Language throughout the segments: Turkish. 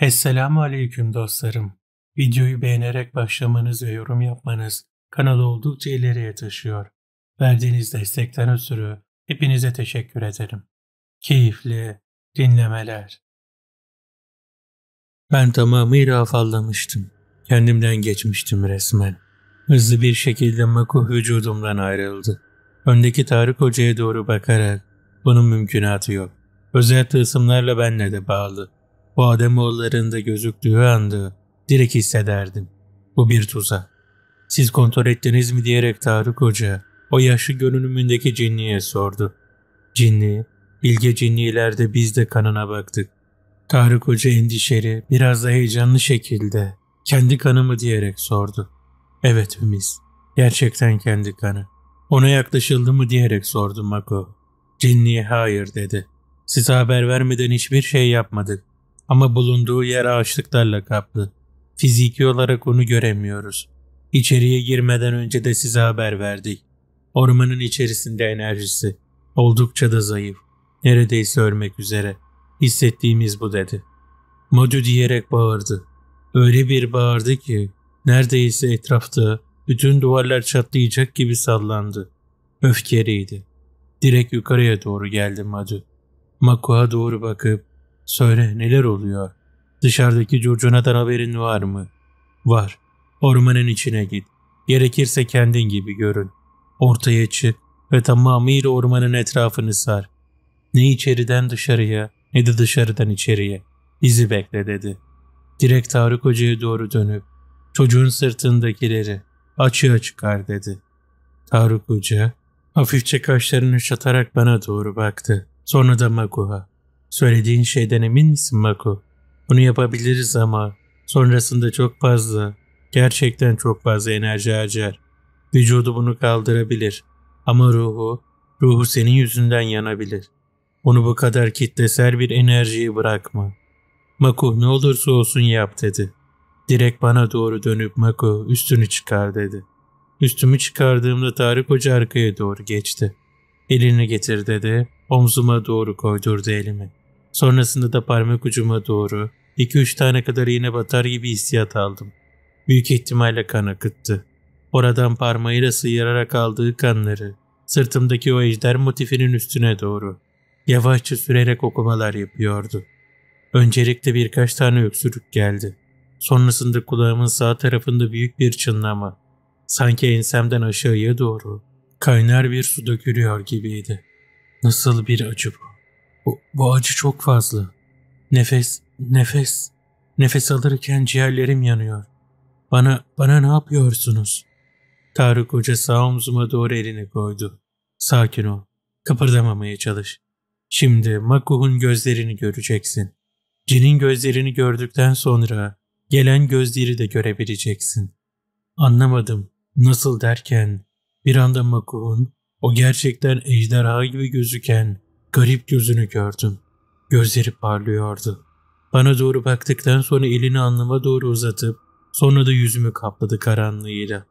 Esselamu Aleyküm dostlarım. Videoyu beğenerek başlamanız ve yorum yapmanız kanalı oldukça ileriye taşıyor. Verdiğiniz destekten ötürü hepinize teşekkür ederim. Keyifli dinlemeler. Ben tamamıyla afallamıştım. Kendimden geçmiştim resmen. Hızlı bir şekilde makuh vücudumdan ayrıldı. Öndeki Tarık Hoca'ya doğru bakarak bunun mümkünatı yok. Özel tılsımlarla benle de bağlı. Bu Ademoğullarında gözüktüğü anda direkt hissederdim. Bu bir tuzak. Siz kontrol ettiniz mi diyerek Tarık Hoca o yaşlı görünümündeki cinniye sordu. Cinni, bilge cinnilerde biz de kanına baktık. Tarık Hoca endişeli, biraz da heyecanlı şekilde kendi kanı mı diyerek sordu. Evet Ümiz, gerçekten kendi kanı. Ona yaklaşıldı mı diyerek sordu Mako. Cinniye hayır dedi. Size haber vermeden hiçbir şey yapmadık. Ama bulunduğu yer ağaçlıklarla kaplı. Fiziki olarak onu göremiyoruz. İçeriye girmeden önce de size haber verdik. Ormanın içerisinde enerjisi. Oldukça da zayıf. Neredeyse ölmek üzere. Hissettiğimiz bu dedi. Modu diyerek bağırdı. Öyle bir bağırdı ki neredeyse etrafta bütün duvarlar çatlayacak gibi sallandı. Öfkeliydi. Direkt yukarıya doğru geldi Madu. Maku'a doğru bakıp söyle neler oluyor? Dışarıdaki curcunadan haberin var mı? Var. Ormanın içine git. Gerekirse kendin gibi görün. Ortaya çık ve tamamıyla ormanın etrafını sar. Ne içeriden dışarıya ne de dışarıdan içeriye. Bizi bekle dedi. Direkt Tarık Hoca'ya doğru dönüp çocuğun sırtındakileri açığa çıkar dedi. Tarık Hoca hafifçe kaşlarını çatarak bana doğru baktı. Sonra da Maku'ya. Söylediğin şeyden emin misin Maku? Bunu yapabiliriz ama sonrasında çok fazla, gerçekten çok fazla enerji harcar. Vücudu bunu kaldırabilir. Ama ruhu, ruhu senin yüzünden yanabilir. Onu bu kadar kitlesel bir enerjiyi bırakma. Maku ne olursa olsun yap dedi. Direkt bana doğru dönüp Maku üstünü çıkar dedi. Üstümü çıkardığımda Tarık Hoca arkaya doğru geçti. Elini getir dedi, omzuma doğru koydurdu elimi. Sonrasında da parmak ucuma doğru iki üç tane kadar iğne batar gibi hissiyat aldım. Büyük ihtimalle kan akıttı. Oradan parmağıyla sıyırarak aldığı kanları sırtımdaki o ejder motifinin üstüne doğru yavaşça sürerek okumalar yapıyordu. Öncelikle birkaç tane öksürük geldi. Sonrasında kulağımın sağ tarafında büyük bir çınlama. Sanki ensemden aşağıya doğru kaynar bir su dökülüyor gibiydi. Nasıl bir acı bu? Bu, acı çok fazla. Nefes, nefes, nefes alırken ciğerlerim yanıyor. Bana, bana ne yapıyorsunuz? Tarık Hoca sağ omzuma doğru elini koydu. Sakin ol, kıpırdamamaya çalış. Şimdi Makuh'un gözlerini göreceksin. Cin'in gözlerini gördükten sonra gelen gözleri de görebileceksin. Anlamadım, nasıl derken bir anda Makuh'un o gerçekten ejderha gibi gözüken garip gözünü gördüm. Gözleri parlıyordu. Bana doğru baktıktan sonra elini alnıma doğru uzatıp sonra da yüzümü kapladı karanlığıyla.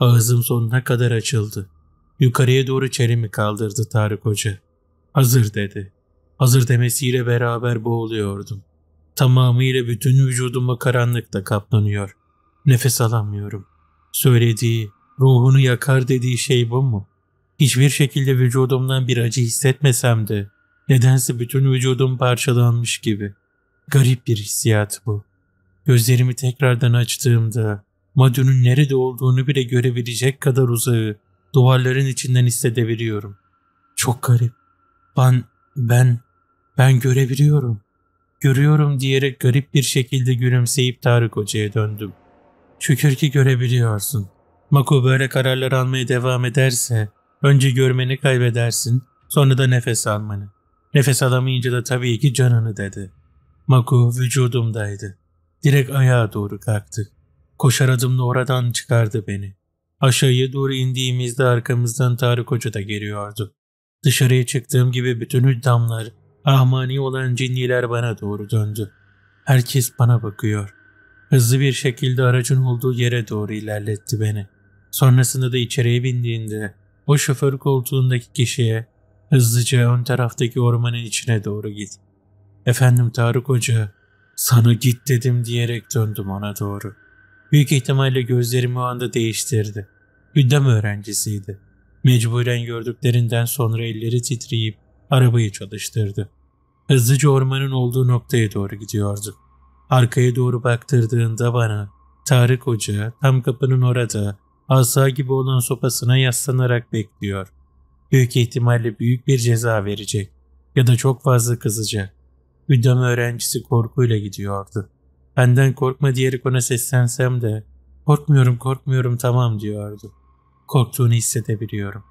Ağzım sonuna kadar açıldı. Yukarıya doğru çenemi kaldırdı Tarık Hoca. Hazır dedi. Hazır demesiyle beraber boğuluyordum. Tamamıyla bütün vücuduma karanlıkta kaplanıyor. Nefes alamıyorum. Söylediği, ruhunu yakar dediği şey bu mu? Hiçbir şekilde vücudumdan bir acı hissetmesem de nedense bütün vücudum parçalanmış gibi. Garip bir hissiyat bu. Gözlerimi tekrardan açtığımda Madun'un nerede olduğunu bile görebilecek kadar uzağı duvarların içinden hissedebiliyorum. Çok garip. Ben, ben, ben görebiliyorum. Görüyorum diyerek garip bir şekilde gülümseyip Tarık Hoca'ya döndüm. Şükür ki görebiliyorsun. Mako böyle kararlar almaya devam ederse önce görmeni kaybedersin sonra da nefes almanı. Nefes alamayınca da tabii ki canını dedi. Mako vücudumdaydı. Direkt ayağa doğru kalktı. Koşar adımla oradan çıkardı beni. Aşağıya doğru indiğimizde arkamızdan Tarık Hoca da geliyordu. Dışarıya çıktığım gibi bütün hüddamlar, ahmani olan cinniler bana doğru döndü. Herkes bana bakıyor. Hızlı bir şekilde aracın olduğu yere doğru ilerletti beni. Sonrasında da içeriye bindiğinde o şoför koltuğundaki kişiye hızlıca ön taraftaki ormanın içine doğru git. Efendim Tarık Hoca, Sana git dedim diyerek döndüm ona doğru. Büyük ihtimalle gözlerimi o anda değiştirdi. Hüddam öğrencisiydi. Mecburen gördüklerinden sonra elleri titreyip arabayı çalıştırdı. Hızlıca ormanın olduğu noktaya doğru gidiyordu. Arkaya doğru baktırdığında bana Tarık Hoca tam kapının orada asa gibi olan sopasına yaslanarak bekliyor. Büyük ihtimalle büyük bir ceza verecek ya da çok fazla kızacak. Hüddam öğrencisi korkuyla gidiyordu. Benden korkma diyerek ona seslensem de korkmuyorum korkmuyorum tamam diyordu. Korktuğunu hissedebiliyorum.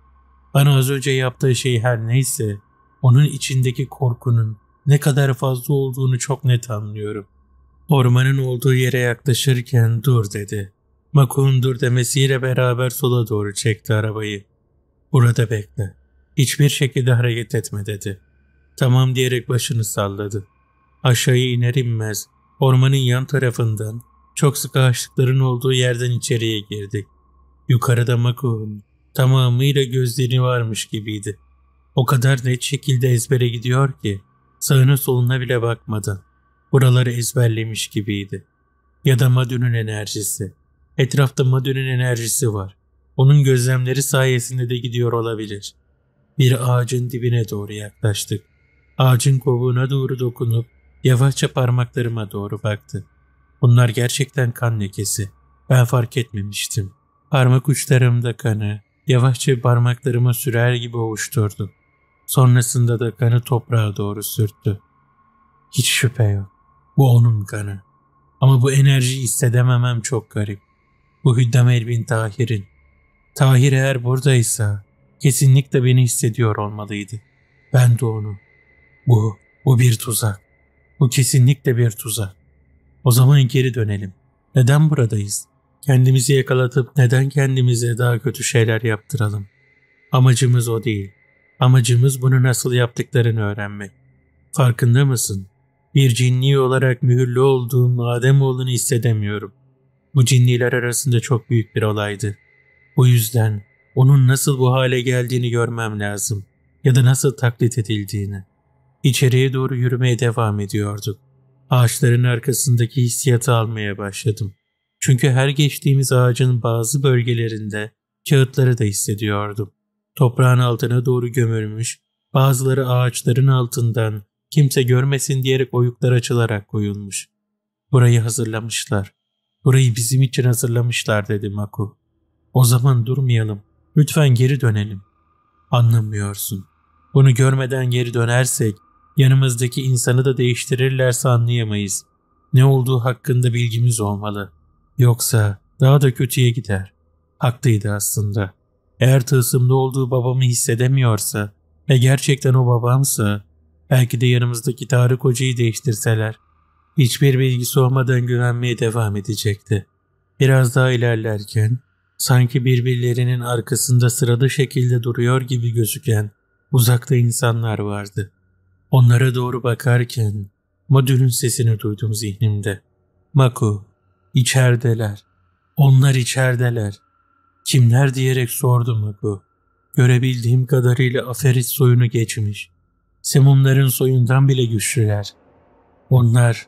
Bana az önce yaptığı şey her neyse onun içindeki korkunun ne kadar fazla olduğunu çok net anlıyorum. Ormanın olduğu yere yaklaşırken dur dedi. Makun dur demesiyle beraber sola doğru çekti arabayı. Burada bekle. Hiçbir şekilde hareket etme dedi. Tamam diyerek başını salladı. Aşağıya iner inmez ormanın yan tarafından çok sık ağaçlıkların olduğu yerden içeriye girdik. Yukarıda Makun tamamıyla gözleri varmış gibiydi. O kadar net şekilde ezbere gidiyor ki sağına soluna bile bakmadan buraları ezberlemiş gibiydi. Ya da Madün'ün enerjisi. Etrafta Madün'ün enerjisi var. Onun gözlemleri sayesinde de gidiyor olabilir. Bir ağacın dibine doğru yaklaştık. Ağacın kovuğuna doğru dokunup yavaşça parmaklarıma doğru baktı. Bunlar gerçekten kan lekesi. Ben fark etmemiştim. Parmak uçlarımda kanı yavaşça parmaklarıma sürer gibi ovuşturdu. Sonrasında da kanı toprağa doğru sürttü. Hiç şüphe yok. Bu onun kanı. Ama bu enerjiyi hissedememem çok garip. Bu Hüddam Elbin Tahir'in. Tahir eğer buradaysa kesinlikle beni hissediyor olmalıydı. Ben de onu. Bu, bu bir tuzak. Bu kesinlikle bir tuzak. O zaman geri dönelim. Neden buradayız? Kendimizi yakalatıp neden kendimize daha kötü şeyler yaptıralım? Amacımız o değil. Amacımız bunu nasıl yaptıklarını öğrenmek. Farkında mısın? Bir cinni olarak mühürlü olduğum Ademoğlu'nu hissedemiyorum. Bu cinniler arasında çok büyük bir olaydı. Bu yüzden onun nasıl bu hale geldiğini görmem lazım ya da nasıl taklit edildiğini. İçeriye doğru yürümeye devam ediyorduk. Ağaçların arkasındaki hissiyatı almaya başladım. Çünkü her geçtiğimiz ağacın bazı bölgelerinde kağıtları da hissediyordum. Toprağın altına doğru gömülmüş, bazıları ağaçların altından kimse görmesin diyerek oyuklar açılarak koyulmuş. Burayı hazırlamışlar. Burayı bizim için hazırlamışlar dedi Maku. O zaman durmayalım. Lütfen geri dönelim. Anlamıyorsun. Bunu görmeden geri dönersek yanımızdaki insanı da değiştirirlerse anlayamayız. Ne olduğu hakkında bilgimiz olmalı. Yoksa daha da kötüye gider. Haklıydı aslında. Eğer tılsımda olduğu babamı hissedemiyorsa ve gerçekten o babamsa belki de yanımızdaki Tarık Hoca'yı değiştirseler hiçbir bilgisi olmadan güvenmeye devam edecekti. Biraz daha ilerlerken sanki birbirlerinin arkasında sıralı şekilde duruyor gibi gözüken uzakta insanlar vardı. Onlara doğru bakarken modülün sesini duydum zihnimde. Maku, içerdeler. Onlar içerdeler. Kimler diyerek sordum Maku. Görebildiğim kadarıyla Aferit soyunu geçmiş. Semunların soyundan bile güçlüler. Onlar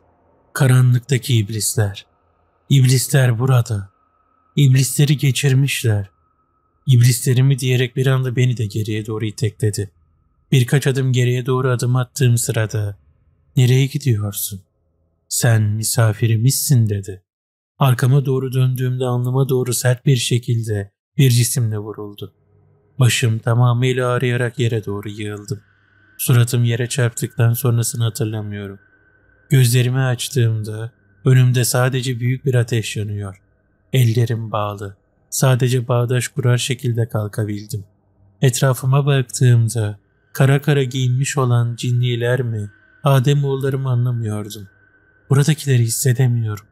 karanlıktaki iblisler. İblisler burada. İblisleri geçirmişler. İblislerimi diyerek bir anda beni de geriye doğru itekledi. Birkaç adım geriye doğru adım attığım sırada ''Nereye gidiyorsun? Sen misafirimizsin.'' dedi. Arkama doğru döndüğümde alnıma doğru sert bir şekilde bir cisimle vuruldu. Başım tamamıyla ağrıyarak yere doğru yığıldım. Suratım yere çarptıktan sonrasını hatırlamıyorum. Gözlerimi açtığımda önümde sadece büyük bir ateş yanıyor. Ellerim bağlı. Sadece bağdaş kurar şekilde kalkabildim. Etrafıma baktığımda kara kara giyinmiş olan cinniler mi, Ademoğulları mı anlamıyordum. Buradakileri hissedemiyorum.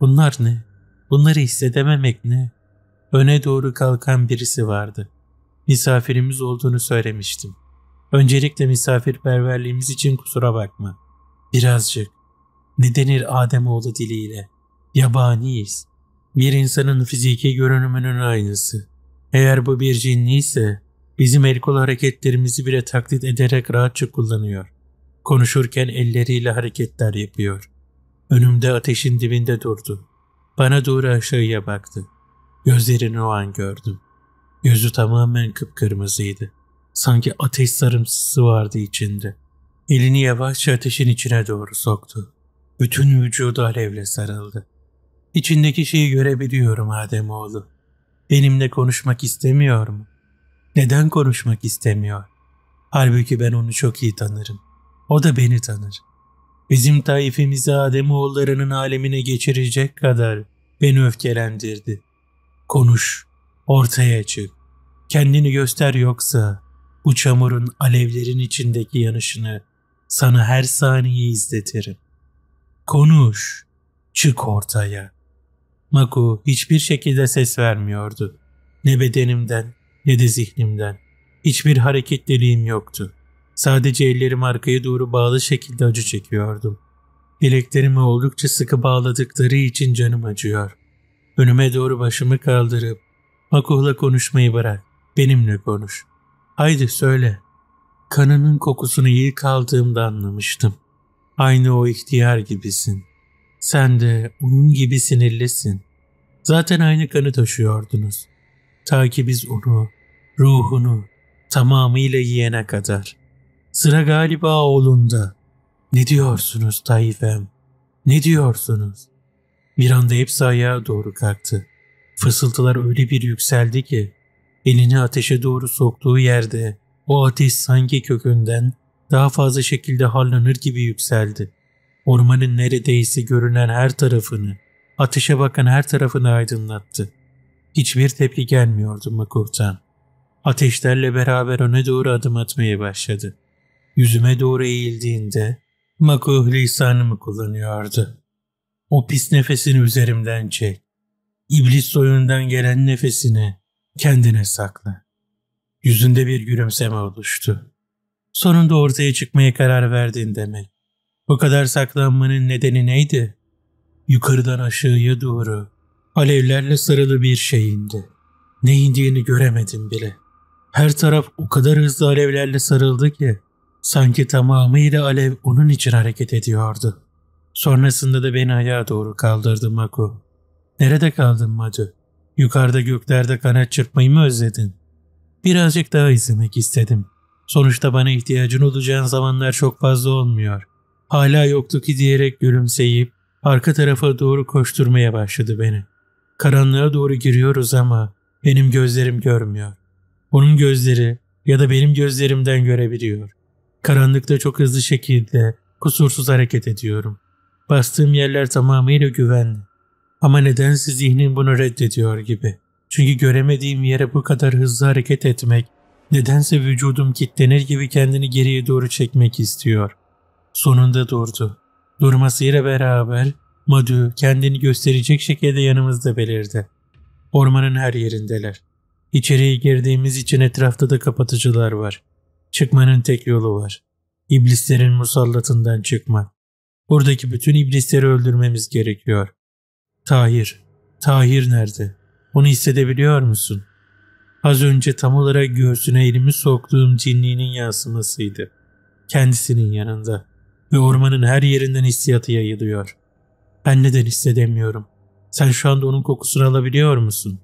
Bunlar ne? Bunları hissedememek ne? Öne doğru kalkan birisi vardı. Misafirimiz olduğunu söylemiştim. Öncelikle misafirperverliğimiz için kusura bakma. Birazcık. Ne denir Ademoğlu diliyle? Yabaniyiz. Bir insanın fiziki görünümünün aynısı. Eğer bu bir cinni ise bizim el kol hareketlerimizi bile taklit ederek rahatça kullanıyor. Konuşurken elleriyle hareketler yapıyor. Önümde ateşin dibinde durdu. Bana doğru aşağıya baktı. Gözlerini o an gördüm. Gözü tamamen kıpkırmızıydı. Sanki ateş sarımsısı vardı içinde. Elini yavaşça ateşin içine doğru soktu. Bütün vücudu alevle sarıldı. İçindeki şeyi görebiliyorum Ademoğlu. Benimle konuşmak istemiyor mu? Neden konuşmak istemiyor? Halbuki ben onu çok iyi tanırım. O da beni tanır. Bizim taifimizi Ademoğullarının alemine geçirecek kadar beni öfkelendirdi. Konuş, ortaya çık. Kendini göster yoksa bu çamurun alevlerin içindeki yanışını sana her saniye izletirim. Konuş, çık ortaya. Maku hiçbir şekilde ses vermiyordu. Ne bedenimden ne de zihnimden. Hiçbir hareketliliğim yoktu. Sadece ellerim arkaya doğru bağlı şekilde acı çekiyordum. Bileklerimi oldukça sıkı bağladıkları için canım acıyor. Önüme doğru başımı kaldırıp Maku'la konuşmayı bırak. Benimle konuş. Haydi söyle. Kanının kokusunu ilk aldığımda anlamıştım. Aynı o ihtiyar gibisin. Sen de onun gibi sinirlisin. Zaten aynı kanı taşıyordunuz. Ta ki biz onu, ruhunu tamamıyla yiyene kadar. Sıra galiba oğlunda. Ne diyorsunuz Tayyip'em? Ne diyorsunuz? Bir anda hepsi ayağa doğru kalktı. Fısıltılar öyle bir yükseldi ki elini ateşe doğru soktuğu yerde o ateş sanki kökünden daha fazla şekilde harlanır gibi yükseldi. Ormanın neredeyse görünen her tarafını, ateşe bakan her tarafını aydınlattı. Hiçbir tepki gelmiyordu Makuh'tan. Ateşlerle beraber öne doğru adım atmaya başladı. Yüzüme doğru eğildiğinde Makuh lisanımı kullanıyordu. O pis nefesini üzerimden çek. İblis soyundan gelen nefesini kendine sakla. Yüzünde bir gülümseme oluştu. Sonunda ortaya çıkmaya karar verdin demek. Bu kadar saklanmanın nedeni neydi? Yukarıdan aşağıya doğru alevlerle sarılı bir şey indi. Ne indiğini göremedim bile. Her taraf o kadar hızlı alevlerle sarıldı ki sanki tamamıyla alev onun için hareket ediyordu. Sonrasında da beni ayağa doğru kaldırdı Mako. Nerede kaldın Madu? Yukarıda göklerde kanat çırpmayı mı özledin? Birazcık daha izlemek istedim. Sonuçta bana ihtiyacın olacağın zamanlar çok fazla olmuyor. Hala yoktu ki diyerek gülümseyip arka tarafa doğru koşturmaya başladı beni. Karanlığa doğru giriyoruz ama benim gözlerim görmüyor. Onun gözleri ya da benim gözlerimden görebiliyor. Karanlıkta çok hızlı şekilde kusursuz hareket ediyorum. Bastığım yerler tamamıyla güvenli. Ama nedense zihnim bunu reddediyor gibi. Çünkü göremediğim yere bu kadar hızlı hareket etmek, nedense vücudum kitlenir gibi kendini geriye doğru çekmek istiyor. Sonunda durdu. Durmasıyla beraber Madü kendini gösterecek şekilde yanımızda belirdi. Ormanın her yerindeler. İçeriye girdiğimiz için etrafta da kapatıcılar var. Çıkmanın tek yolu var. İblislerin musallatından çıkmak. Buradaki bütün iblisleri öldürmemiz gerekiyor. Tahir, Tahir nerede? Onu hissedebiliyor musun? Az önce tam olarak göğsüne elimi soktuğum cinliğinin yansımasıydı. Kendisinin yanında ve ormanın her yerinden hissiyatı yayılıyor. Ben neden hissedemiyorum? Sen şu anda onun kokusunu alabiliyor musun?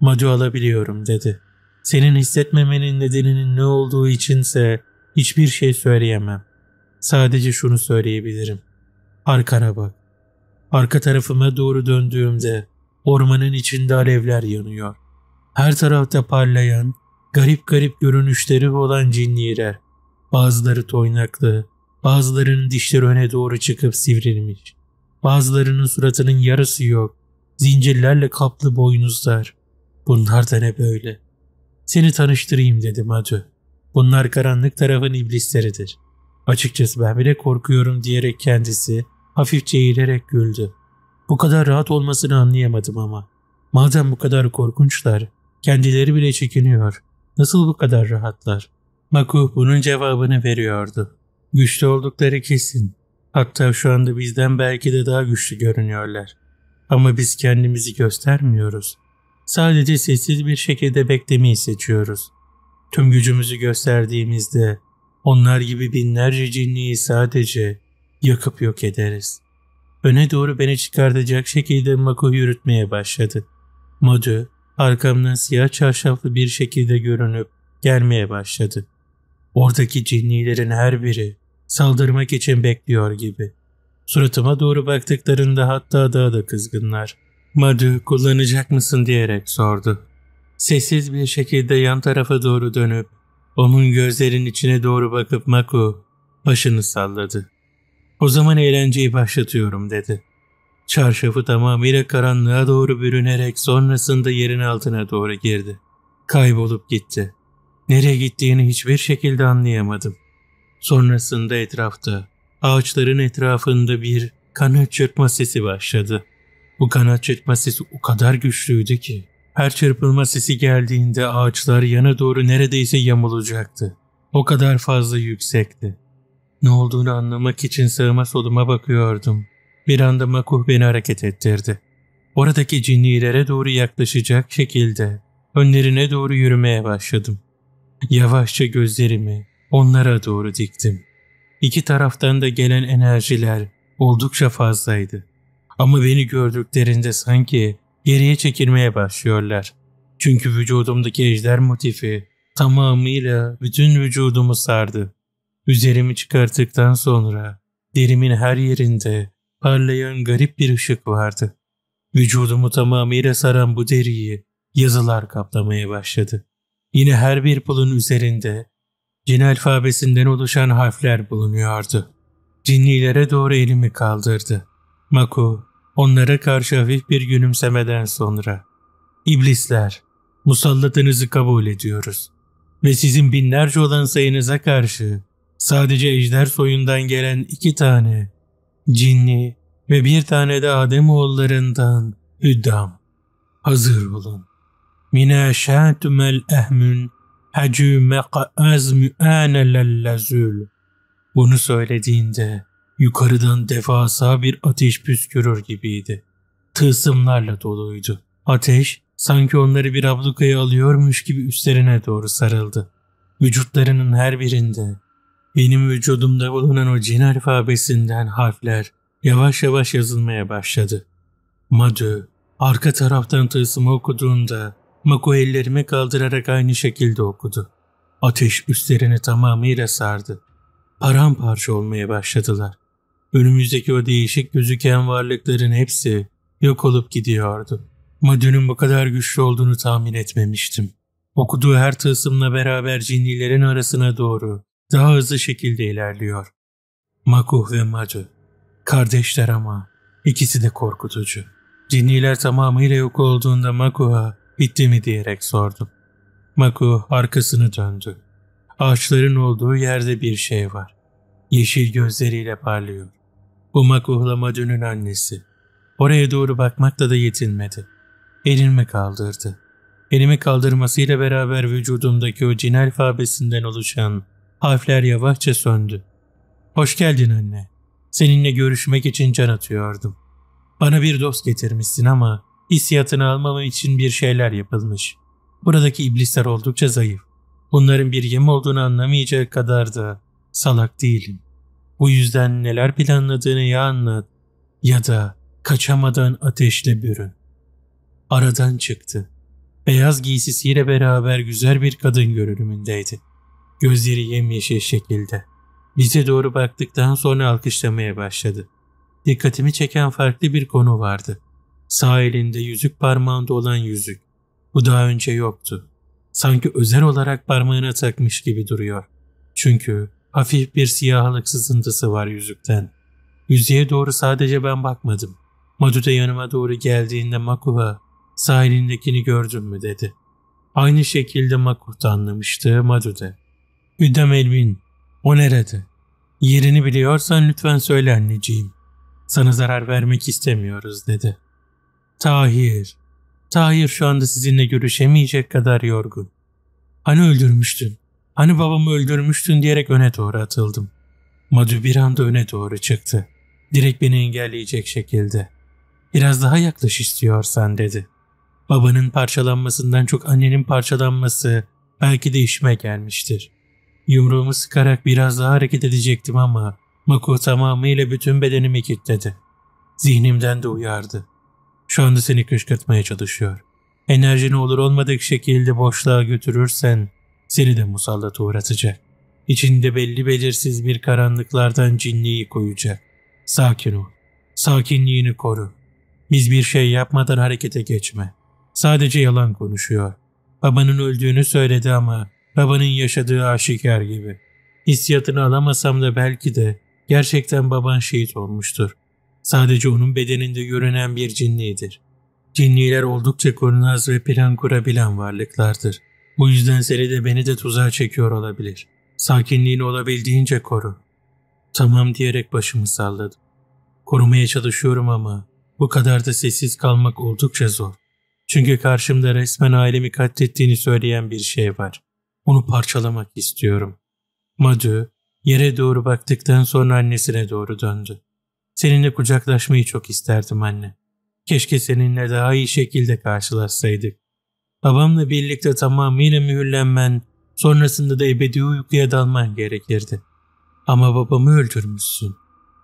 Madu alabiliyorum dedi. Senin hissetmemenin nedeninin ne olduğu içinse hiçbir şey söyleyemem. Sadece şunu söyleyebilirim. Arkana bak. Arka tarafıma doğru döndüğümde ormanın içinde alevler yanıyor. Her tarafta parlayan, garip garip görünüşleri olan cinliler. Bazıları toynaklı, bazılarının dişleri öne doğru çıkıp sivrilmiş. Bazılarının suratının yarısı yok. Zincirlerle kaplı boynuzlar. Bunlar da ne böyle? Seni tanıştırayım dedim Adu. Bunlar karanlık tarafın iblisleridir. Açıkçası ben bile korkuyorum diyerek kendisi hafifçe eğilerek güldü. Bu kadar rahat olmasını anlayamadım ama. Madem bu kadar korkunçlar, kendileri bile çekiniyor. Nasıl bu kadar rahatlar? Maku bunun cevabını veriyordu. Güçlü oldukları kesin. Hatta şu anda bizden belki de daha güçlü görünüyorlar. Ama biz kendimizi göstermiyoruz. Sadece sessiz bir şekilde beklemeyi seçiyoruz. Tüm gücümüzü gösterdiğimizde onlar gibi binlerce cinliyi sadece yakıp yok ederiz. Öne doğru beni çıkartacak şekilde Mako yürütmeye başladı. Madu arkamdan siyah çarşaflı bir şekilde görünüp gelmeye başladı. Oradaki cinnilerin her biri saldırmak için bekliyor gibi. Suratıma doğru baktıklarında hatta daha da kızgınlar. Madu kullanacak mısın diyerek sordu. Sessiz bir şekilde yan tarafa doğru dönüp onun gözlerin içine doğru bakıp Mako başını salladı. O zaman eğlenceyi başlatıyorum dedi. Çarşafı tamamıyla karanlığa doğru bürünerek sonrasında yerin altına doğru girdi. Kaybolup gitti. Nereye gittiğini hiçbir şekilde anlayamadım. Sonrasında etrafta, ağaçların etrafında bir kanat çırpma sesi başladı. Bu kanat çırpma sesi o kadar güçlüydü ki her çırpılma sesi geldiğinde ağaçlar yana doğru neredeyse yamulacaktı. O kadar fazla yüksekti. Ne olduğunu anlamak için sağıma soluma bakıyordum. Bir anda Makuh beni hareket ettirdi. Oradaki cinnilere doğru yaklaşacak şekilde önlerine doğru yürümeye başladım. Yavaşça gözlerimi onlara doğru diktim. İki taraftan da gelen enerjiler oldukça fazlaydı. Ama beni gördüklerinde sanki geriye çekilmeye başlıyorlar. Çünkü vücudumdaki ejder motifi tamamıyla bütün vücudumu sardı. Üzerimi çıkarttıktan sonra derimin her yerinde parlayan garip bir ışık vardı. Vücudumu tamamıyla saran bu deriyi yazılar kaplamaya başladı. Yine her bir pulun üzerinde cin alfabesinden oluşan harfler bulunuyordu. Cinlilere doğru elimi kaldırdı. Maku onlara karşı hafif bir gülümsemeden sonra İblisler, musallatınızı kabul ediyoruz ve sizin binlerce olan sayınıza karşı sadece ejder soyundan gelen iki tane cinni ve bir tane de Adem oğullarından Hüddam. Hazır olun. Mine şâtumel ehmün hacü meqaz mü'ânelellezül. Bunu söylediğinde yukarıdan devasa bir ateş püskürür gibiydi. Tılsımlarla doluydu. Ateş sanki onları bir ablukaya alıyormuş gibi üstlerine doğru sarıldı. Vücutlarının her birinde benim vücudumda bulunan o cin alfabesinden harfler yavaş yavaş yazılmaya başladı. Madü arka taraftan tılsımı okuduğunda Mako ellerimi kaldırarak aynı şekilde okudu. Ateş üstlerini tamamıyla sardı. Paramparça olmaya başladılar. Önümüzdeki o değişik gözüken varlıkların hepsi yok olup gidiyordu. Madün'ün bu kadar güçlü olduğunu tahmin etmemiştim. Okuduğu her tılsımla beraber cinlilerin arasına doğru daha hızlı şekilde ilerliyor. Makuh ve Madü. Kardeşler ama ikisi de korkutucu. Cinniler tamamıyla yok olduğunda Makuh'a bitti mi diyerek sordum. Makuh arkasını döndü. Ağaçların olduğu yerde bir şey var. Yeşil gözleriyle parlıyor. Bu Makuh'la Madü'nün annesi. Oraya doğru bakmakla da yetinmedi. Elimi kaldırdı. Elimi kaldırmasıyla beraber vücudumdaki o cin alfabesinden oluşan harfler yavaşça söndü. Hoş geldin anne. Seninle görüşmek için can atıyordum. Bana bir dost getirmişsin ama hissiyatını almam için bir şeyler yapılmış. Buradaki iblisler oldukça zayıf. Bunların bir yem olduğunu anlamayacak kadar da salak değilim. Bu yüzden neler planladığını ya anlat ya da kaçamadan ateşle bürün. Aradan çıktı. Beyaz giysisiyle beraber güzel bir kadın görünümündeydi. Gözleri yemyeşil şekilde. Bize doğru baktıktan sonra alkışlamaya başladı. Dikkatimi çeken farklı bir konu vardı. Sağ elinde yüzük parmağında olan yüzük. Bu daha önce yoktu. Sanki özel olarak parmağına takmış gibi duruyor. Çünkü hafif bir siyahlık sızıntısı var yüzükten. Yüzüğe doğru sadece ben bakmadım. Madu da yanıma doğru geldiğinde Makuha sağ elindekini gördün mü dedi. Aynı şekilde Makuh da anlamıştı Madu da. Üdem Elvin o nerede? Yerini biliyorsan lütfen söyle anneciğim. Sana zarar vermek istemiyoruz dedi. Tahir. Tahir şu anda sizinle görüşemeyecek kadar yorgun. Hani öldürmüştün? Hani babamı öldürmüştün diyerek öne doğru atıldım. Madü bir anda öne doğru çıktı. Direkt beni engelleyecek şekilde. Biraz daha yaklaş istiyorsan dedi. Babanın parçalanmasından çok annenin parçalanması belki de işime gelmiştir. Yumruğumu sıkarak biraz daha hareket edecektim ama Mako tamamıyla bütün bedenimi kilitledi. Zihnimden de uyardı. Şu anda seni kışkırtmaya çalışıyor. Enerjini olur olmadık şekilde boşluğa götürürsen seni de musallata uğratacak. İçinde belli belirsiz bir karanlıklardan cinliği koyacak. Sakin ol. Sakinliğini koru. Biz bir şey yapmadan harekete geçme. Sadece yalan konuşuyor. Babanın öldüğünü söyledi ama babanın yaşadığı aşikar gibi. Hissiyatını alamasam da belki de gerçekten baban şehit olmuştur. Sadece onun bedeninde görünen bir cinlidir. Cinniler oldukça kurnaz ve plan kurabilen varlıklardır. Bu yüzden seni de beni de tuzağa çekiyor olabilir. Sakinliğini olabildiğince koru. Tamam diyerek başımı salladım. Korumaya çalışıyorum ama bu kadar da sessiz kalmak oldukça zor. Çünkü karşımda resmen ailemi katlettiğini söyleyen bir şey var. Onu parçalamak istiyorum. Madü yere doğru baktıktan sonra annesine doğru döndü. Seninle kucaklaşmayı çok isterdim anne. Keşke seninle daha iyi şekilde karşılaşsaydık. Babamla birlikte tamamıyla mühürlenmen, sonrasında da ebedi uykuya dalman gerekirdi. Ama babamı öldürmüşsün.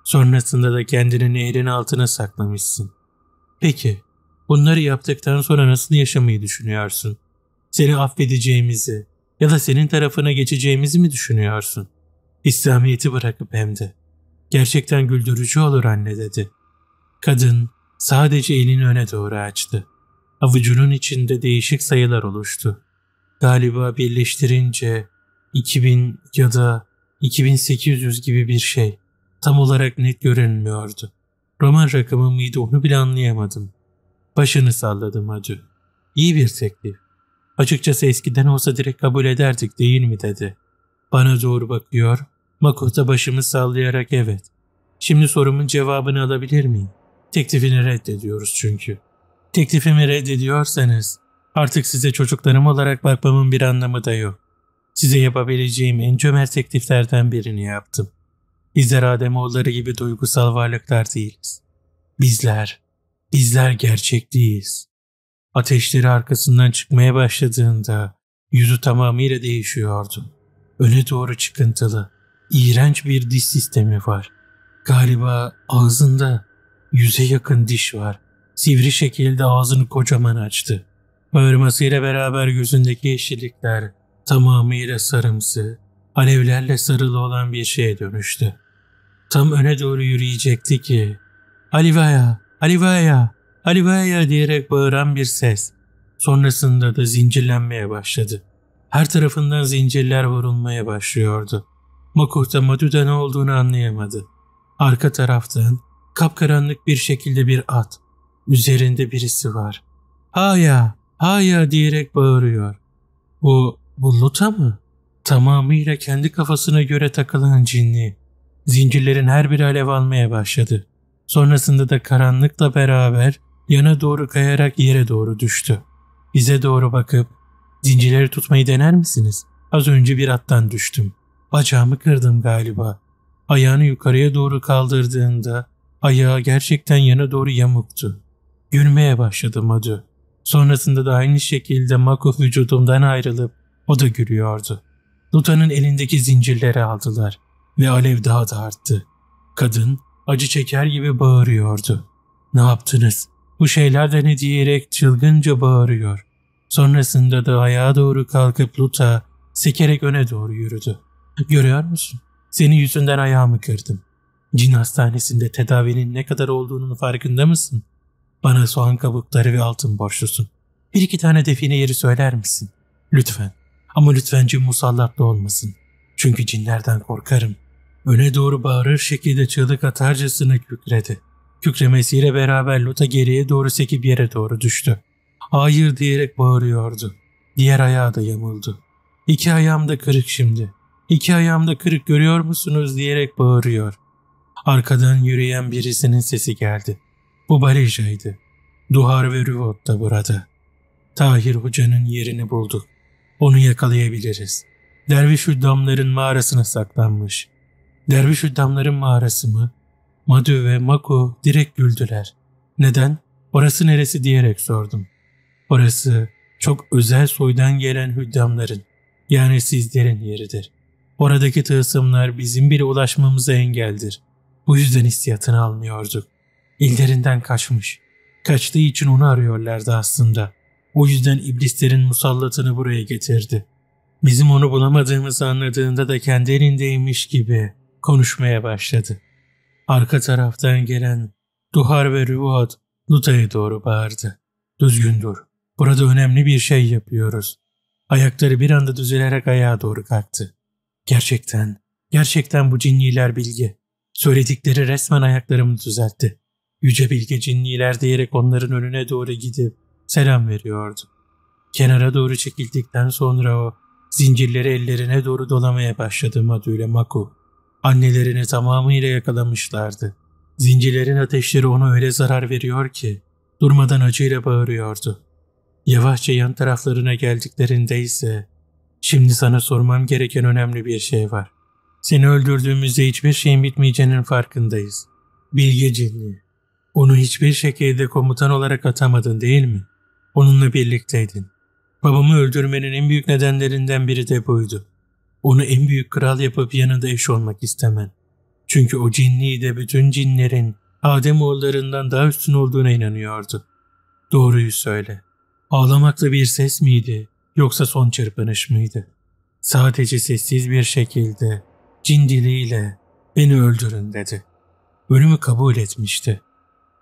Sonrasında da kendini nehrin altına saklamışsın. Peki, bunları yaptıktan sonra nasıl yaşamayı düşünüyorsun? Seni affedeceğimizi ya da senin tarafına geçeceğimizi mi düşünüyorsun? İslamiyet'i bırakıp hem de. Gerçekten güldürücü olur anne dedi. Kadın sadece elini öne doğru açtı. Avucunun içinde değişik sayılar oluştu. Galiba birleştirince 2000 ya da 2800 gibi bir şey. Tam olarak net görünmüyordu. Roman rakamı mıydı onu bile anlayamadım. Başını salladım acı. İyi bir teklif. Açıkçası eskiden olsa direkt kabul ederdik değil mi dedi. Bana doğru bakıyor. Makota başımı sallayarak evet. Şimdi sorumun cevabını alabilir miyim? Teklifini reddediyoruz çünkü. Teklifimi reddediyorsanız artık size çocuklarım olarak bakmamın bir anlamı da yok. Size yapabileceğim en cömert tekliflerden birini yaptım. Bizler Ademoğulları gibi duygusal varlıklar değiliz. Bizler, bizler gerçek değiliz. Ateşleri arkasından çıkmaya başladığında yüzü tamamıyla değişiyordu. Öne doğru çıkıntılı, iğrenç bir diş sistemi var. Galiba ağzında yüze yakın diş var. Sivri şekilde ağzını kocaman açtı. Bağırmasıyla beraber gözündeki yeşillikler tamamıyla sarımsı, alevlerle sarılı olan bir şeye dönüştü. Tam öne doğru yürüyecekti ki Alivaya, Alivaya, Alivaya diyerek bağıran bir ses. Sonrasında da zincirlenmeye başladı. Her tarafından zincirler vurulmaya başlıyordu. Makuhta Madu'da ne olduğunu anlayamadı. Arka taraftan kapkaranlık bir şekilde bir at. Üzerinde birisi var. Haya, haya diyerek bağırıyor. Bu, bu Luta mı? Tamamıyla kendi kafasına göre takılan cinli. Zincirlerin her biri alev almaya başladı. Sonrasında da karanlıkla beraber yana doğru kayarak yere doğru düştü. Bize doğru bakıp zincirleri tutmayı dener misiniz? Az önce bir attan düştüm. Bacağımı kırdım galiba. Ayağını yukarıya doğru kaldırdığında ayağı gerçekten yana doğru yamuktu. Gülmeye başladı Madu. Sonrasında da aynı şekilde Mako vücudumdan ayrılıp o da gülüyordu. Luta'nın elindeki zincirleri aldılar ve alev daha da arttı. Kadın acı çeker gibi bağırıyordu. Ne yaptınız? Bu şeyler de ne diyerek çılgınca bağırıyor. Sonrasında da ayağa doğru kalkıp Luta sekerek öne doğru yürüdü. Görüyor musun? Senin yüzünden ayağımı kırdım. Cin hastanesinde tedavinin ne kadar olduğunun farkında mısın? Bana soğan kabukları ve altın borçlusun. Bir iki tane define yeri söyler misin? Lütfen. Ama lütfen cin musallatlı olmasın. Çünkü cinlerden korkarım. Öne doğru bağırır şekilde çığlık atarcasına kükredi. Kükremesiyle beraber Luta geriye doğru sekip yere doğru düştü. Hayır diyerek bağırıyordu. Diğer ayağı da yamuldu. İki ayağım da kırık şimdi. İki ayağım da kırık görüyor musunuz diyerek bağırıyor. Arkadan yürüyen birisinin sesi geldi. Bu Balija'ydı. Duhar ve Rüvot da burada. Tahir Hoca'nın yerini bulduk. Onu yakalayabiliriz. Derviş Hüddamların mağarasına saklanmış. Derviş Hüddamların mağarası mı? Madü ve Mako direkt güldüler. Neden? Orası neresi diyerek sordum. Orası çok özel soydan gelen hüddamların yani sizlerin yeridir. Oradaki tılsımlar bizim bile ulaşmamıza engeldir. Bu yüzden hissiyatını almıyorduk. Ellerinden kaçmış. Kaçtığı için onu arıyorlardı aslında. O yüzden iblislerin musallatını buraya getirdi. Bizim onu bulamadığımızı anladığında da kendi elindeymiş gibi konuşmaya başladı. Arka taraftan gelen Duhar ve Rüvat Luta'ya doğru bağırdı. Düzgün dur. Burada önemli bir şey yapıyoruz. Ayakları bir anda düzelerek ayağa doğru kalktı. Gerçekten, gerçekten bu cinniler bilgi. Söyledikleri resmen ayaklarımı düzeltti. Yüce bilge cinniler diyerek onların önüne doğru gidip selam veriyordu. Kenara doğru çekildikten sonra o zincirleri ellerine doğru dolamaya başladı Madu Maku. Annelerini tamamıyla yakalamışlardı. Zincirlerin ateşleri ona öyle zarar veriyor ki durmadan acıyla bağırıyordu. Yavaşça yan taraflarına geldiklerinde ise şimdi sana sormam gereken önemli bir şey var. Seni öldürdüğümüzde hiçbir şeyin bitmeyeceğinin farkındayız. Bilge cinni. Onu hiçbir şekilde komutan olarak atamadın değil mi? Onunla birlikteydin. Babamı öldürmenin en büyük nedenlerinden biri de buydu. Onu en büyük kral yapıp yanında eş olmak istemen. Çünkü o cinliği de bütün cinlerin Adem oğullarından daha üstün olduğuna inanıyordu. Doğruyu söyle. Ağlamakta bir ses miydi yoksa son çırpınış mıydı? Sadece sessiz bir şekilde cin diliyle beni öldürün dedi. Ölümü kabul etmişti.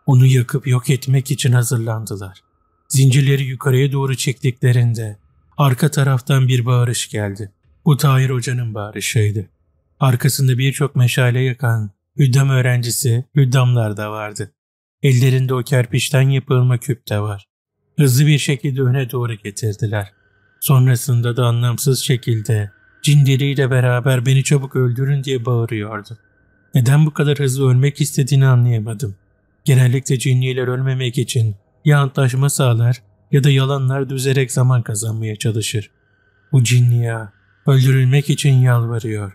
Onu yakıp yok etmek için hazırlandılar. Zincirleri yukarıya doğru çektiklerinde arka taraftan bir bağırış geldi. Bu Tahir Hoca'nın bağırışıydı. Arkasında birçok meşale yakan hüddam öğrencisi hüddamlar da vardı. Ellerinde o kerpiçten yapılma küp de var. Hızlı bir şekilde öne doğru getirdiler. Sonrasında da anlamsız şekilde cindeliyle beraber beni çabuk öldürün diye bağırıyordu. Neden bu kadar hızlı ölmek istediğini anlayamadım. Genellikle cinniler ölmemek için ya antlaşma sağlar ya da yalanlar düzerek zaman kazanmaya çalışır. Bu cinniya öldürülmek için yalvarıyor.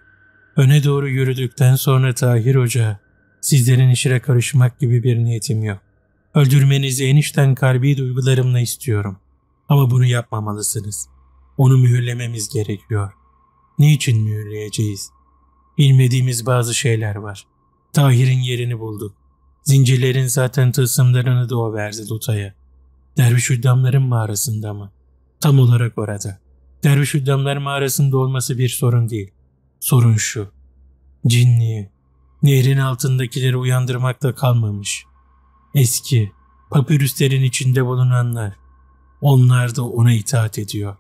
Öne doğru yürüdükten sonra Tahir Hoca, sizlerin işine karışmak gibi bir niyetim yok. Öldürmenizi enişten kalbi duygularımla istiyorum. Ama bunu yapmamalısınız. Onu mühürlememiz gerekiyor. Niçin mühürleyeceğiz? Bilmediğimiz bazı şeyler var. Tahir'in yerini bulduk. Zincirlerin zaten tılsımlarını da o verdi Luta'ya. Derviş Hüddamların mağarasında mı? Tam olarak orada. Derviş Hüddamlar mağarasında olması bir sorun değil. Sorun şu. Cinliği, nehrin altındakileri uyandırmakta kalmamış. Eski, papürüslerin içinde bulunanlar. Onlar da ona itaat ediyor.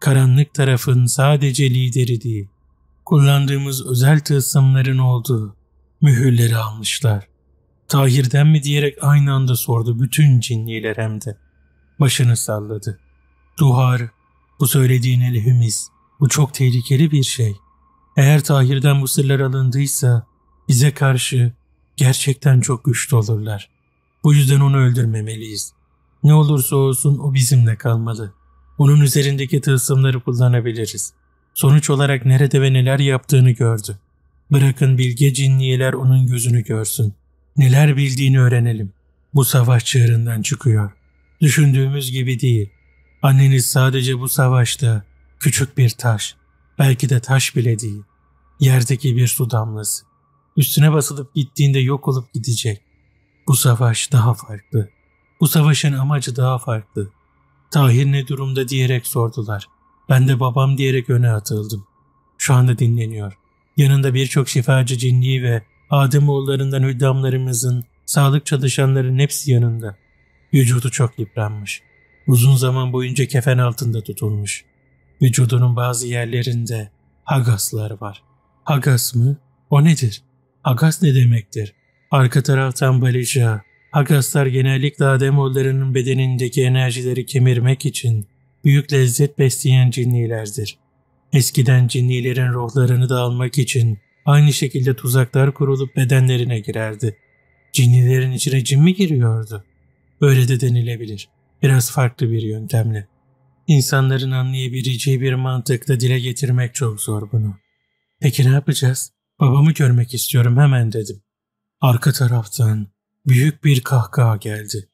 Karanlık tarafın sadece lideri değil, kullandığımız özel tılsımların olduğu mühürleri almışlar. Tahir'den mi diyerek aynı anda sordu bütün cinniler hem de. Başını salladı. Duhar, bu söylediğin elhimiz, bu çok tehlikeli bir şey. Eğer Tahir'den bu sırlar alındıysa bize karşı gerçekten çok güçlü olurlar. Bu yüzden onu öldürmemeliyiz. Ne olursa olsun o bizimle kalmalı. Onun üzerindeki tılsımları kullanabiliriz. Sonuç olarak nerede ve neler yaptığını gördü. Bırakın bilge cinniyeler onun gözünü görsün. Neler bildiğini öğrenelim. Bu savaş çığırından çıkıyor. Düşündüğümüz gibi değil. Anneniz sadece bu savaşta küçük bir taş, belki de taş bile değil. Yerdeki bir su damlası. Üstüne basılıp gittiğinde yok olup gidecek. Bu savaş daha farklı. Bu savaşın amacı daha farklı. Tahir ne durumda diyerek sordular. Ben de babam diyerek öne atıldım. Şu anda dinleniyor. Yanında birçok şifacı cinliği ve Ademoğullarından hüddamlarımızın, sağlık çalışanların hepsi yanında. Vücudu çok yıpranmış. Uzun zaman boyunca kefen altında tutulmuş. Vücudunun bazı yerlerinde hagaslar var. Hagas mı? O nedir? Hagas ne demektir? Arka taraftan balija. Hagaslar genellikle Ademoğullarının bedenindeki enerjileri kemirmek için büyük lezzet besleyen cinnilerdir. Eskiden cinnilerin ruhlarını da almak için Aynı şekilde tuzaklar kurulup bedenlerine girerdi. Cinnilerin içine cin mi giriyordu? Böyle de denilebilir. Biraz farklı bir yöntemle. İnsanların anlayabileceği bir mantıkla dile getirmek çok zor bunu. Peki ne yapacağız? Babamı görmek istiyorum hemen dedim. Arka taraftan büyük bir kahkaha geldi.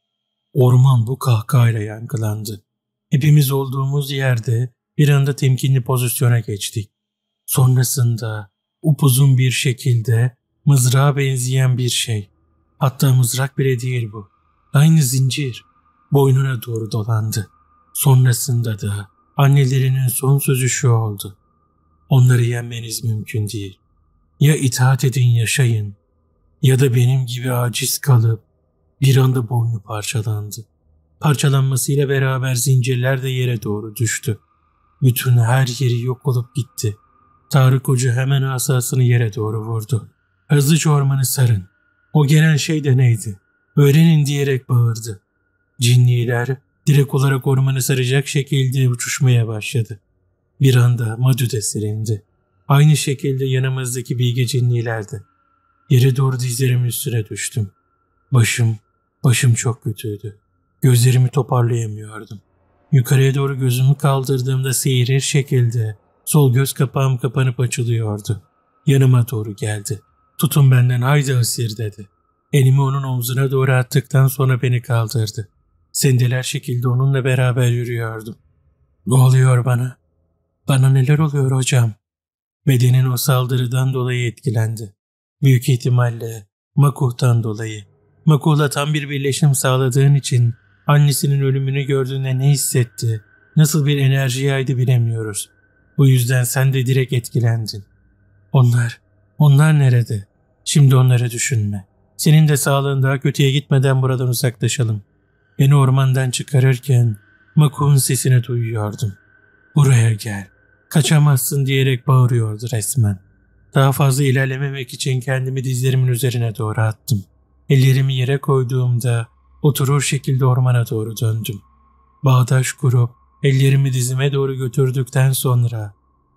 Orman bu kahkahayla yankılandı. Hepimiz olduğumuz yerde bir anda temkinli pozisyona geçtik. Sonrasında upuzun bir şekilde mızrağa benzeyen bir şey Hatta mızrak bile değil bu. Aynı zincir boynuna doğru dolandı. Sonrasında da annelerinin son sözü şu oldu. Onları yenmeniz mümkün değil. Ya itaat edin yaşayın ya da benim gibi aciz kalıp bir anda boynu parçalandı. Parçalanmasıyla beraber zincirler de yere doğru düştü. Bütün her yeri yok olup gitti. Tarık Hoca hemen asasını yere doğru vurdu. Hızlıca ormanı sarın. O gelen şey de neydi? Öğrenin diyerek bağırdı. Cinniler direkt olarak ormanı saracak şekilde uçuşmaya başladı. Bir anda Madü de silindi. Aynı şekilde yanımızdaki bilge cinniler. Yere doğru dizlerimin üstüne düştüm. Başım, başım çok kötüydü. Gözlerimi toparlayamıyordum. Yukarıya doğru gözümü kaldırdığımda seyirir şekilde sol göz kapağım kapanıp açılıyordu. Yanıma doğru geldi. Tutun benden haydi asir dedi. Elimi onun omzuna doğru attıktan sonra beni kaldırdı. Sendeler şekilde onunla beraber yürüyordum. Ne oluyor bana? Bana neler oluyor hocam? Bedenin o saldırıdan dolayı etkilendi. Büyük ihtimalle Makuh'tan dolayı. Makuh'la tam bir birleşim sağladığın için annesinin ölümünü gördüğünde ne hissetti, nasıl bir enerji yaydı bilemiyoruz. Bu yüzden sen de direkt etkilendin. Onlar, onlar nerede? Şimdi onları düşünme. Senin de sağlığın daha kötüye gitmeden buradan uzaklaşalım. Beni ormandan çıkarırken Makuh'un sesini duyuyordum. Buraya gel. Kaçamazsın diyerek bağırıyordu resmen. Daha fazla ilerlememek için kendimi dizlerimin üzerine doğru attım. Ellerimi yere koyduğumda oturur şekilde ormana doğru döndüm. Bağdaş kurup ellerimi dizime doğru götürdükten sonra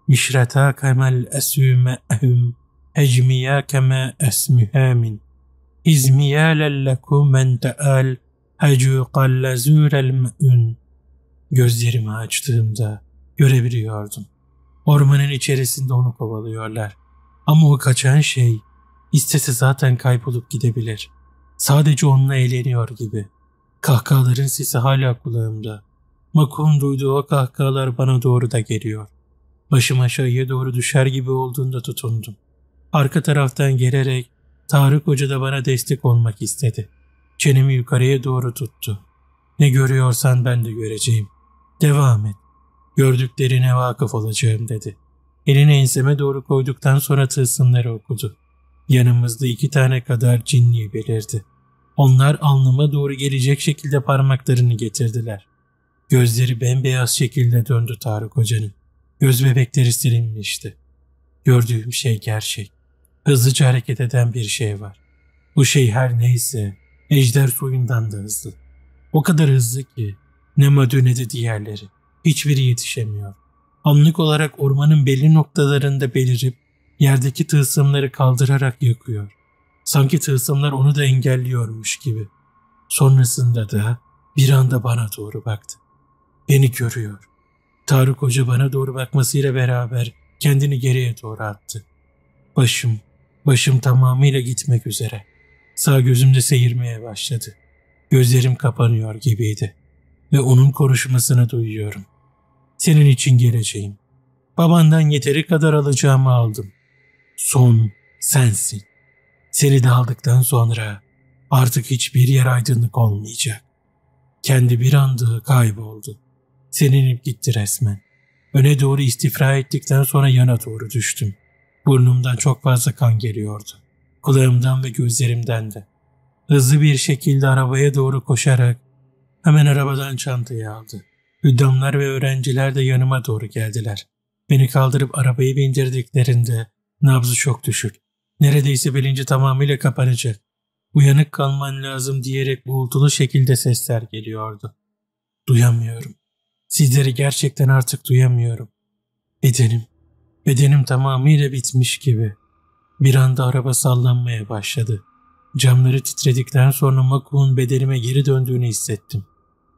mişrata kemel esüme ehüm hecmiya keme esmühemin izmiya lelleku men teal hecu kallezûrel me'ün Gözlerimi açtığımda görebiliyordum. Ormanın içerisinde onu kovalıyorlar. Ama o kaçan şey istese zaten kaybolup gidebilir. Sadece onunla eğleniyor gibi. Kahkahaların sesi hala kulağımda. Makun duyduğu o kahkahalar bana doğru da geliyor. Başım aşağıya doğru düşer gibi olduğunda tutundum. Arka taraftan gelerek Tarık Hoca da bana destek olmak istedi. Çenemi yukarıya doğru tuttu. Ne görüyorsan ben de göreceğim. Devam et. Gördüklerine vakıf olacağım dedi. Elini enseme doğru koyduktan sonra tılsımları okudu. Yanımızda iki tane kadar cinni belirdi. Onlar alnıma doğru gelecek şekilde parmaklarını getirdiler. Gözleri bembeyaz şekilde döndü Tarık Hoca'nın. Göz bebekleri silinmişti. Gördüğüm şey gerçek. Hızlıca hareket eden bir şey var. Bu şey her neyse ejder soyundan da hızlı. O kadar hızlı ki ne Madü ne de diğerleri. Hiçbiri yetişemiyor. Anlık olarak ormanın belli noktalarında belirip yerdeki tılsımları kaldırarak yakıyor. Sanki tılsımlar onu da engelliyormuş gibi. Sonrasında da bir anda bana doğru baktı. Beni görüyor. Tarık Hoca bana doğru bakmasıyla beraber kendini geriye doğru attı. Başım, başım tamamıyla gitmek üzere. Sağ gözümde seyirmeye başladı. Gözlerim kapanıyor gibiydi ve onun konuşmasını duyuyorum. Senin için geleceğim. Babandan yeteri kadar alacağımı aldım. Son sensin. Seni de aldıktan sonra artık hiçbir yer aydınlık olmayacak. Kendi bir anda kayboldu. Seninip gitti resmen. Öne doğru istifra ettikten sonra yana doğru düştüm. Burnumdan çok fazla kan geliyordu. Kulağımdan ve gözlerimden de. Hızlı bir şekilde arabaya doğru koşarak hemen arabadan çantayı aldı. Hüddamlar ve öğrenciler de yanıma doğru geldiler. Beni kaldırıp arabayı bindirdiklerinde nabzı çok düşük. Neredeyse bilinci tamamıyla kapanacak. Uyanık kalman lazım diyerek buğultulu şekilde sesler geliyordu. Duyamıyorum. Sizleri gerçekten artık duyamıyorum. Bedenim, bedenim tamamıyla bitmiş gibi. Bir anda araba sallanmaya başladı. Camları titredikten sonra Maku'nun bedenime geri döndüğünü hissettim.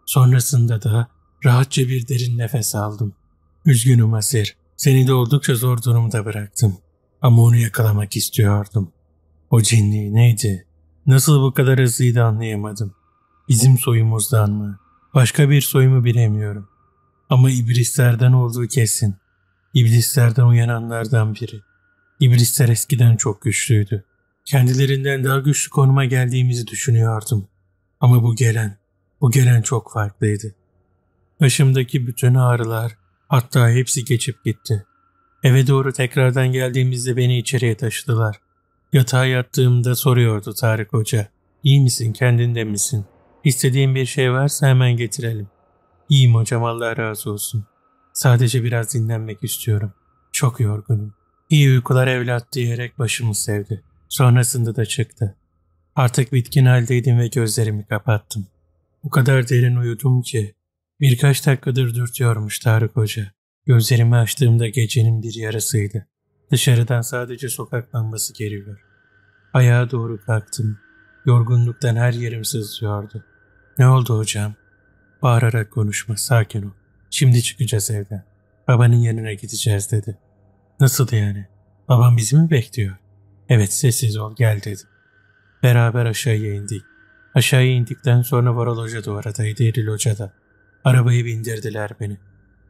Sonrasında da rahatça bir derin nefes aldım. Üzgünüm Asir, seni de oldukça zor durumda bıraktım. Ama onu yakalamak istiyordum. O cinliği neydi? Nasıl bu kadar hızlıydı anlayamadım. Bizim soyumuzdan mı? Başka bir soy mu bilemiyorum. Ama iblislerden olduğu kesin. İblislerden uyananlardan biri. İblisler eskiden çok güçlüydü. kendilerinden daha güçlü konuma geldiğimizi düşünüyordum. Ama bu gelen, bu gelen çok farklıydı. Başımdaki bütün ağrılar, hatta hepsi geçip gitti. Eve doğru tekrardan geldiğimizde beni içeriye taşıdılar. Yatağa yattığımda soruyordu Tarık Hoca. İyi misin, kendinde misin? İstediğin bir şey varsa hemen getirelim. İyiyim hocam Allah razı olsun. Sadece biraz dinlenmek istiyorum. Çok yorgunum. İyi uykular evlat diyerek başımı sevdi. Sonrasında da çıktı. Artık bitkin haldeydim ve gözlerimi kapattım. O kadar derin uyudum ki birkaç dakikadır dürtüyormuş Tarık Hoca. Gözlerimi açtığımda gecenin bir yarısıydı. Dışarıdan sadece sokak lambası geliyor. Ayağa doğru kalktım. Yorgunluktan her yerim sızlıyordu. Ne oldu hocam? Bağırarak konuşma, sakin ol. Şimdi çıkacağız evden. Babanın yanına gideceğiz dedi. Nasıl yani? Babam bizi mi bekliyor? Evet sessiz ol gel dedi. Beraber aşağıya indik. Aşağıya indikten sonra Varol Hoca da oradaydı, Eril Hoca da. Bindirdiler beni.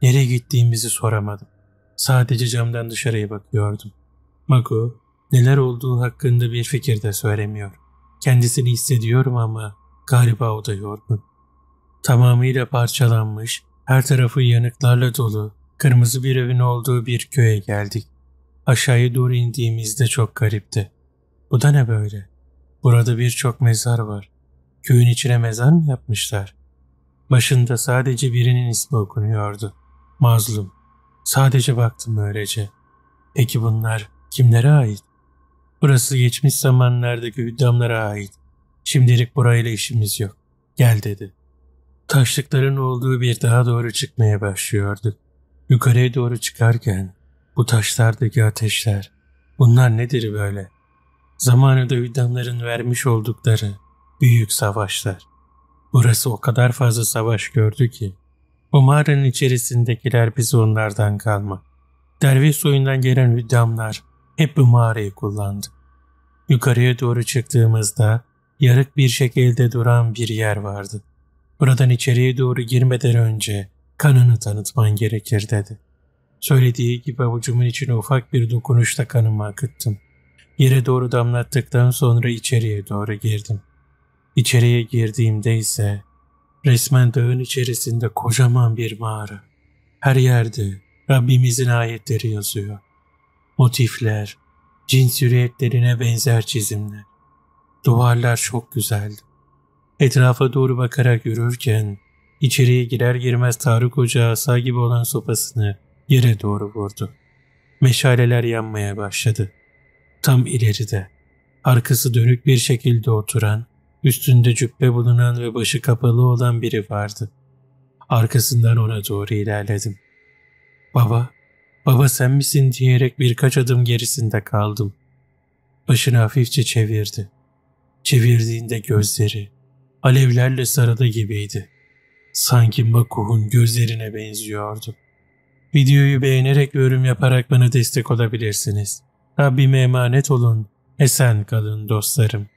Nereye gittiğimizi soramadım. Sadece camdan dışarıya bakıyordum. Mako neler olduğu hakkında bir fikir de söylemiyor. Kendisini hissediyorum ama galiba o da yorgun. Tamamıyla parçalanmış, her tarafı yanıklarla dolu, kırmızı bir evin olduğu bir köye geldik. Aşağıya doğru indiğimizde çok garipti. Bu da ne böyle? Burada birçok mezar var. Köyün içine mezar mı yapmışlar? Başında sadece birinin ismi okunuyordu. Mazlum. Sadece baktım öylece. Peki bunlar kimlere ait? Burası geçmiş zamanlardaki hüddamlara ait. Şimdilik burayla işimiz yok. Gel dedi. Taşlıkların olduğu bir daha doğru çıkmaya başlıyorduk. Yukarıya doğru çıkarken bu taşlardaki ateşler, bunlar nedir böyle? Zamanında hüddamların vermiş oldukları büyük savaşlar. Burası o kadar fazla savaş gördü ki bu mağaranın içerisindekiler bizi onlardan kalma. Derviş soyundan gelen hüddamlar hep bu mağarayı kullandı. Yukarıya doğru çıktığımızda yarık bir şekilde duran bir yer vardı. Buradan içeriye doğru girmeden önce kanını tanıtman gerekir dedi. Söylediği gibi avucumun içine ufak bir dokunuşta kanımı akıttım. Yere doğru damlattıktan sonra içeriye doğru girdim. İçeriye girdiğimde ise resmen dağın içerisinde kocaman bir mağara. Her yerde Rabbimizin ayetleri yazıyor. Motifler, cins hürriyetlerine benzer çizimler. Duvarlar çok güzeldi. Etrafa doğru bakarak yürürken içeriye girer girmez Tarık Hoca asa gibi olan sopasını yere doğru vurdu. Meşaleler yanmaya başladı. Tam ileride, arkası dönük bir şekilde oturan, üstünde cübbe bulunan ve başı kapalı olan biri vardı. Arkasından ona doğru ilerledim. Baba, baba sen misin diyerek birkaç adım gerisinde kaldım. Başını hafifçe çevirdi. Çevirdiğinde gözleri alevlerle sarılı gibiydi. Sanki Makuh'un gözlerine benziyordu. Videoyu beğenerek yorum yaparak bana destek olabilirsiniz. Rabbime emanet olun. Esen kalın dostlarım.